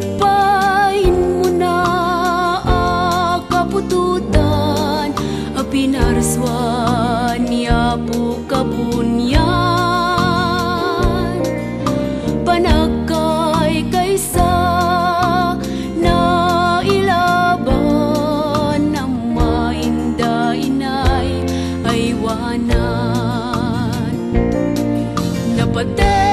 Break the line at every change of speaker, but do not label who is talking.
Pagputpain mo na akapututan Apinaraswan niya po kabunyan Panagkay kaysa na ilaban Ang mainda-inay ay wanan. Napatay